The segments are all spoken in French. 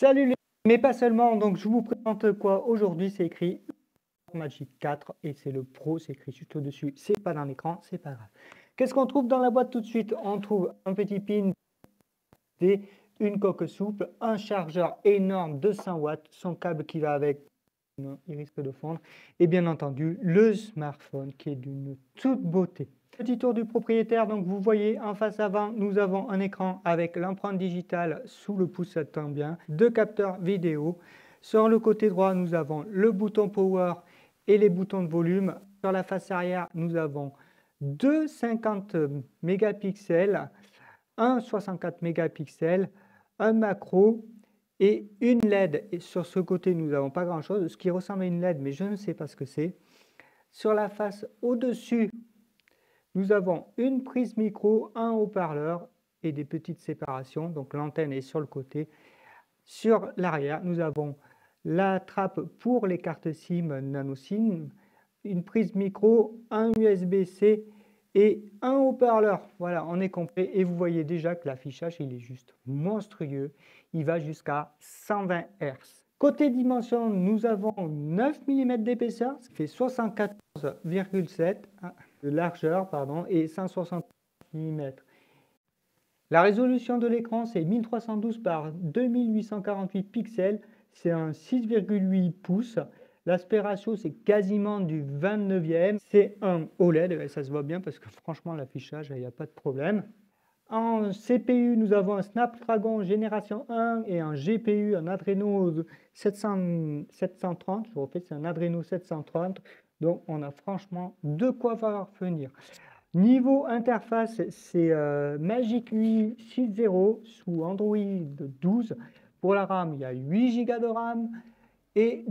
Salut les mais pas seulement, donc je vous présente quoi aujourd'hui, c'est écrit Magic 4 et c'est le Pro, c'est écrit juste au-dessus, c'est pas dans l'écran, c'est pas grave. Qu'est-ce qu'on trouve dans la boîte tout de suite? On trouve un petit pin, une coque souple, un chargeur énorme de 100 watts, son câble qui va avec, il risque de fondre, et bien entendu le smartphone qui est d'une toute beauté. Petit tour du propriétaire, donc vous voyez en face avant, nous avons un écran avec l'empreinte digitale sous le pouce, ça tombe bien, deux capteurs vidéo. Sur le côté droit, nous avons le bouton power et les boutons de volume. Sur la face arrière, nous avons deux 50 mégapixels, un 64 mégapixels, un macro et une LED. Et sur ce côté, nous n'avons pas grand-chose, ce qui ressemble à une LED, mais je ne sais pas ce que c'est. Sur la face au-dessus, nous avons une prise micro, un haut-parleur et des petites séparations. Donc l'antenne est sur le côté. Sur l'arrière, nous avons la trappe pour les cartes SIM nano SIM, une prise micro, un USB-C et un haut-parleur. Voilà, on est complet et vous voyez déjà que l'affichage il est juste monstrueux. Il va jusqu'à 120 Hz. Côté dimension, nous avons 9 mm d'épaisseur, ce qui fait 74,7 de largeur pardon, et 160 mm. La résolution de l'écran, c'est 1312 par 2848 pixels, c'est un 6,8 pouces. L'aspect ratio, c'est quasiment du 29e. C'est un OLED, ça se voit bien parce que franchement, l'affichage, il n'y a pas de problème. En CPU, nous avons un Snapdragon génération 1 et un GPU, un Adreno 730. Je refais, c'est un Adreno 730. Donc, on a franchement de quoi faire venir. Niveau interface, c'est euh, Magic UI 6.0 sous Android 12. Pour la RAM, il y a 8 Go de RAM et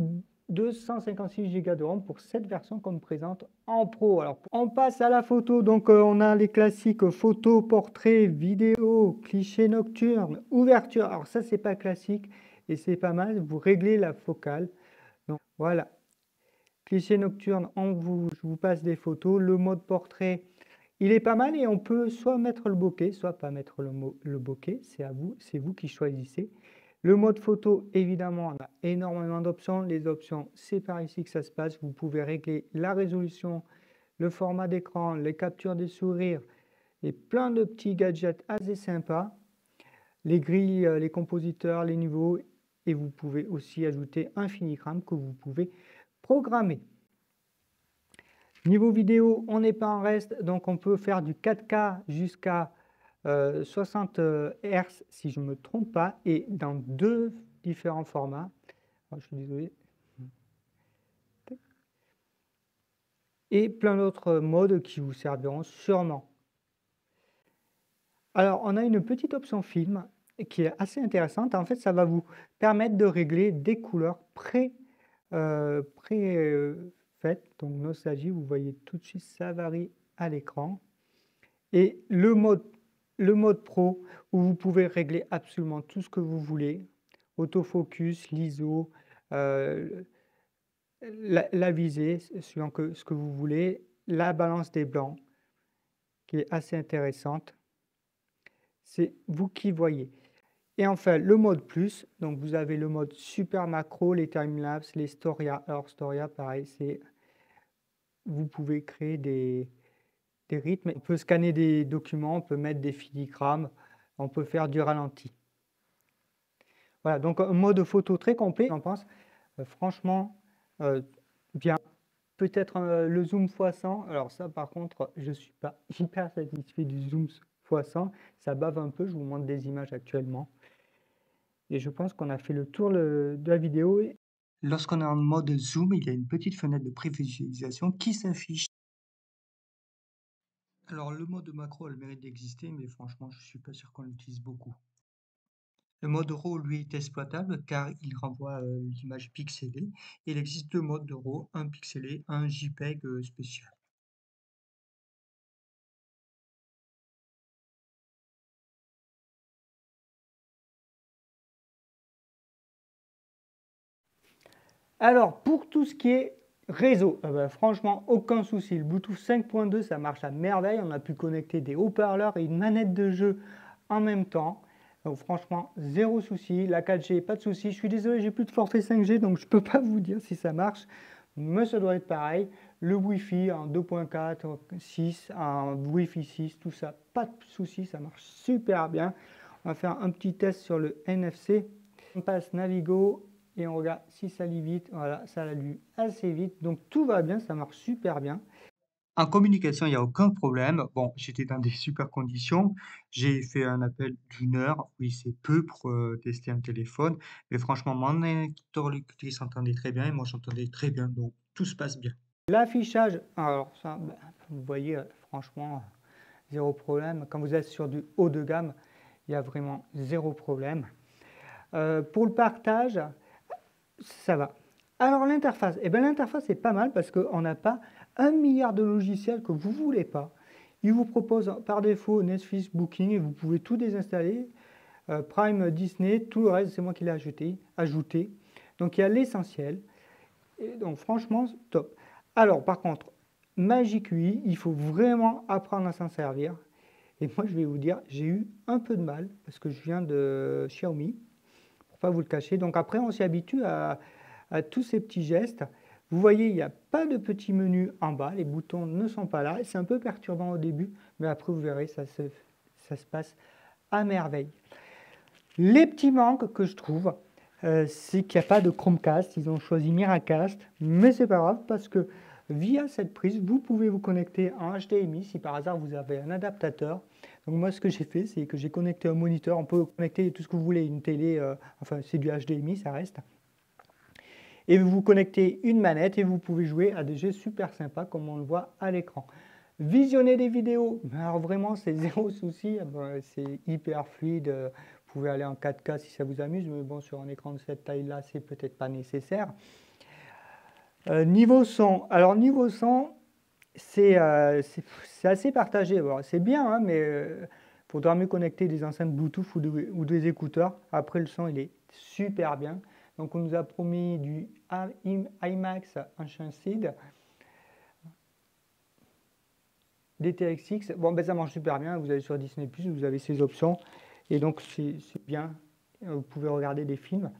256 Go de RAM pour cette version qu'on présente en Pro. Alors, on passe à la photo. Donc, euh, on a les classiques photo, portrait, vidéo, cliché nocturne, ouverture. Alors, ça, c'est pas classique et c'est pas mal. Vous réglez la focale. Donc, voilà. Cliché nocturne, on vous, je vous passe des photos. Le mode portrait, il est pas mal et on peut soit mettre le bokeh, soit pas mettre le, le bokeh. C'est à vous, c'est vous qui choisissez. Le mode photo, évidemment, on a énormément d'options. Les options, c'est par ici que ça se passe. Vous pouvez régler la résolution, le format d'écran, les captures des sourires et plein de petits gadgets assez sympas. Les grilles, euh, les compositeurs, les niveaux et vous pouvez aussi ajouter un finigram que vous pouvez programmer. Niveau vidéo, on n'est pas en reste, donc on peut faire du 4K jusqu'à 60 euh, Hz si je ne me trompe pas, et dans deux différents formats. Oh, je suis désolé. Et plein d'autres modes qui vous serviront sûrement. Alors, on a une petite option film qui est assez intéressante. En fait, ça va vous permettre de régler des couleurs pré euh, pré-faite, donc nostalgie, vous voyez tout de suite ça varie à l'écran. Et le mode, le mode pro, où vous pouvez régler absolument tout ce que vous voulez, autofocus, l'ISO, euh, la, visée, suivant que, ce que vous voulez, la balance des blancs, qui est assez intéressante. C'est vous qui voyez. Et enfin, le mode plus, donc vous avez le mode super macro, les timelapse, les Storia. Alors Storia, pareil, c'est vous pouvez créer des, des rythmes. On peut scanner des documents, on peut mettre des filigrammes, on peut faire du ralenti. Voilà, donc un mode photo très complet, j'en pense. Euh, franchement, euh, bien. Peut-être euh, le zoom x100. Alors ça, par contre, je ne suis pas hyper satisfait du zoom x100. Ça bave un peu, je vous montre des images actuellement. Et je pense qu'on a fait le tour de la vidéo. Lorsqu'on est en mode zoom, il y a une petite fenêtre de prévisualisation qui s'affiche. Alors le mode macro a le mérite d'exister, mais franchement, je ne suis pas sûr qu'on l'utilise beaucoup. Le mode RAW, lui, est exploitable car il renvoie euh, l'image pixelée. Il existe deux modes de RAW, un pixelé, un JPEG euh, spécial. Alors, pour tout ce qui est réseau, eh ben, franchement, aucun souci. Le Bluetooth 5.2, ça marche à merveille. On a pu connecter des haut-parleurs et une manette de jeu en même temps. Donc franchement, zéro souci. La 4G, pas de souci. Je suis désolé, j'ai plus de forfait 5G, donc je ne peux pas vous dire si ça marche. Mais ça doit être pareil. Le Wi-Fi en 2.4, 6, en Wi-Fi 6, tout ça, pas de souci, ça marche super bien. On va faire un petit test sur le NFC. On passe Navigo et on regarde si ça lit vite. Voilà, ça l'a lu assez vite. Donc tout va bien, ça marche super bien. En communication, il n'y a aucun problème. Bon, j'étais dans des super conditions. J'ai fait un appel d'une heure. Oui, c'est peu pour euh, tester un téléphone. Mais franchement, mon interlocuteur s'entendait très bien et moi, j'entendais très bien. Donc, tout se passe bien. L'affichage, alors ça, ben, vous voyez, euh, franchement, zéro problème. Quand vous êtes sur du haut de gamme, il y a vraiment zéro problème. Euh, pour le partage, ça va. Alors l'interface, eh bien l'interface est pas mal parce qu'on n'a pas un milliard de logiciels que vous ne voulez pas. Il vous propose par défaut Netflix Booking et vous pouvez tout désinstaller. Euh, Prime Disney, tout le reste, c'est moi qui l'ai ajouté, ajouté. Donc il y a l'essentiel. Donc franchement, top. Alors par contre, Magic UI, il faut vraiment apprendre à s'en servir. Et moi, je vais vous dire, j'ai eu un peu de mal parce que je viens de Xiaomi, pas vous le cacher. Donc après, on s'y habitue à, tous ces petits gestes. Vous voyez, il n'y a pas de petit menu en bas, les boutons ne sont pas là. C'est un peu perturbant au début, mais après vous verrez, ça se, ça se passe à merveille. Les petits manques que je trouve, euh, c'est qu'il n'y a pas de Chromecast. Ils ont choisi Miracast, mais c'est pas grave parce que via cette prise, vous pouvez vous connecter en HDMI si par hasard vous avez un adaptateur. Donc moi, ce que j'ai fait, c'est que j'ai connecté un moniteur. On peut connecter tout ce que vous voulez, une télé, euh, enfin c'est du HDMI, ça reste et vous connectez une manette et vous pouvez jouer à des jeux super sympas comme on le voit à l'écran. Visionner des vidéos, alors vraiment c'est zéro souci, c'est hyper fluide, vous pouvez aller en 4K si ça vous amuse, mais bon sur un écran de cette taille là c'est peut-être pas nécessaire. Euh, niveau son, alors niveau son c'est euh, assez partagé, c'est bien hein, mais il euh, faudra mieux connecter des enceintes Bluetooth ou, des écouteurs, après le son il est super bien. Donc on nous a promis du IMAX Enchanted, DTX6. Bon, ben ça marche super bien. Vous allez sur Disney+, vous avez ces options. Et donc c'est bien. Vous pouvez regarder des films.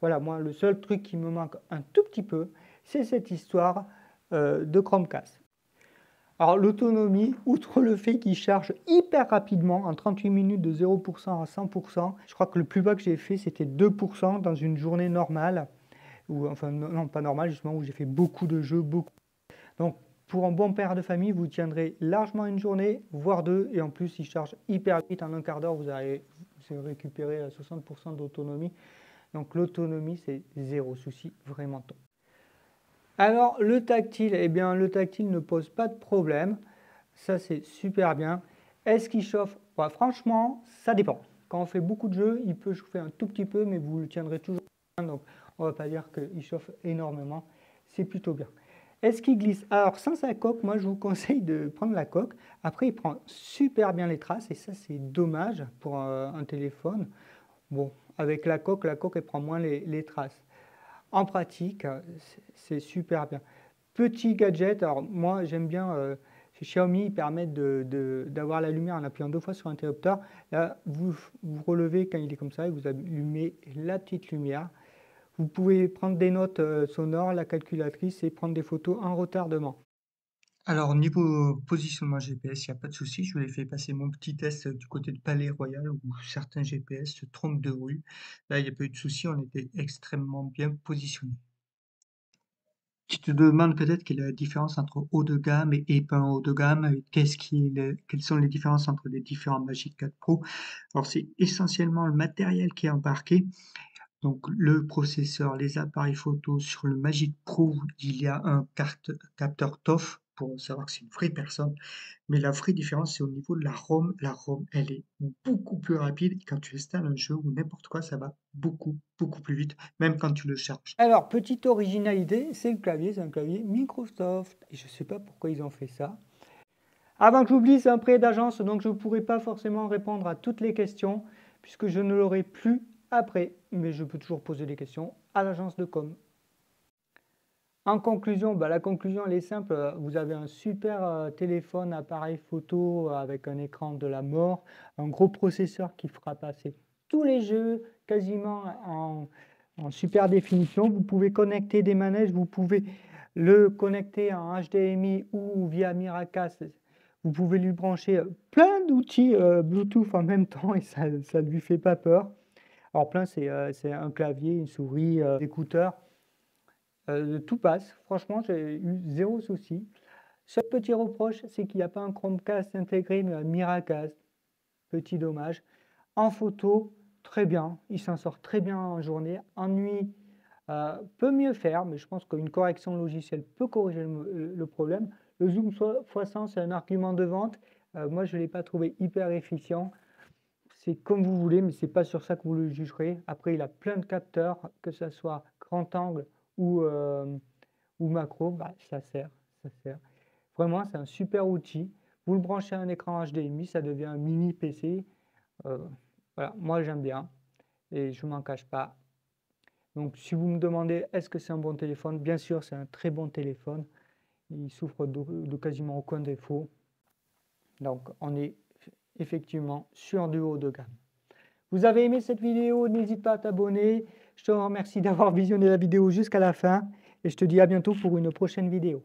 Voilà, moi, le seul truc qui me manque un tout petit peu, c'est cette histoire euh, de Chromecast. Alors l'autonomie, outre le fait qu'il charge hyper rapidement, en 38 minutes de 0% à 100%, je crois que le plus bas que j'ai fait c'était 2% dans une journée normale, ou enfin non pas normale justement, où j'ai fait beaucoup de jeux, beaucoup. Donc pour un bon père de famille, vous tiendrez largement une journée, voire deux, et en plus il charge hyper vite, en un quart d'heure vous allez récupérer 60% d'autonomie. Donc l'autonomie c'est zéro souci, vraiment top. Alors, le tactile, eh bien, le tactile ne pose pas de problème. Ça, c'est super bien. Est-ce qu'il chauffe? Franchement, ça dépend. Quand on fait beaucoup de jeux, il peut chauffer un tout petit peu, mais vous le tiendrez toujours. Donc, on ne va pas dire qu'il chauffe énormément. C'est plutôt bien. Est-ce qu'il glisse? Alors, sans sa coque, moi, je vous conseille de prendre la coque. Après, il prend super bien les traces, et ça, c'est dommage pour un, téléphone. Bon, avec la coque, la coque, elle prend moins les traces. En pratique, c'est super bien. Petit gadget, alors moi j'aime bien, euh, chez Xiaomi, ils permettent d'avoir la lumière en appuyant deux fois sur l'interrupteur. Là, vous, vous relevez quand il est comme ça et vous allumez la petite lumière. Vous pouvez prendre des notes euh, sonores, la calculatrice et prendre des photos en retardement. Alors, niveau positionnement GPS, il n'y a pas de souci. Je vous ai fait passer mon petit test du côté de Palais Royal où certains GPS se trompent de rue. Là, il n'y a pas eu de souci, on était extrêmement bien positionnés. Tu te demandes peut-être quelle est la différence entre haut de gamme et, pas haut de gamme, qu'est-ce qui quelles sont les différences entre les différents Magic 4 Pro? Alors, c'est essentiellement le matériel qui est embarqué. Donc, le processeur, les appareils photo. Sur le Magic Pro, il y a un capteur TOF pour savoir que c'est une vraie personne. Mais la vraie différence, c'est au niveau de la ROM. La ROM, elle est beaucoup plus rapide. Quand tu installes un jeu ou n'importe quoi, ça va beaucoup, beaucoup plus vite, même quand tu le charges. Alors, petite originalité, c'est le clavier. C'est un clavier Microsoft. Et je ne sais pas pourquoi ils ont fait ça. Avant que j'oublie, c'est un prêt d'agence, donc je ne pourrai pas forcément répondre à toutes les questions, puisque je ne l'aurai plus après. Mais je peux toujours poser des questions à l'agence de com. En conclusion, bah, la conclusion est simple. Vous avez un super euh, téléphone, appareil photo avec un écran de la mort, un gros processeur qui fera passer tous les jeux quasiment en, super définition. Vous pouvez connecter des manèges, vous pouvez le connecter en HDMI ou via Miracast. Vous pouvez lui brancher euh, plein d'outils euh, Bluetooth en même temps et ça ne lui fait pas peur. Alors plein, c'est euh, un clavier, une souris, des écouteurs. Tout passe. Franchement, j'ai eu zéro souci. Seul petit reproche, c'est qu'il n'y a pas un Chromecast intégré, mais un Miracast. Petit dommage. En photo, très bien. Il s'en sort très bien en journée. En nuit, euh, peut mieux faire, mais je pense qu'une correction logicielle peut corriger le, problème. Le zoom x100, c'est un argument de vente. Euh, moi, je ne l'ai pas trouvé hyper efficient. C'est comme vous voulez, mais ce n'est pas sur ça que vous le jugerez. Après, il a plein de capteurs, que ce soit grand angle ou, euh, ou macro, bah, ça sert, ça sert. Vraiment, c'est un super outil. Vous le branchez à un écran HDMI, ça devient un mini PC. voilà, moi j'aime bien et je m'en cache pas. Donc si vous me demandez est-ce que c'est un bon téléphone, bien sûr c'est un très bon téléphone. Il souffre de, quasiment aucun défaut. Donc on est effectivement sur du haut de gamme. Vous avez aimé cette vidéo, n'hésite pas à t'abonner. Je te remercie d'avoir visionné la vidéo jusqu'à la fin et je te dis à bientôt pour une prochaine vidéo.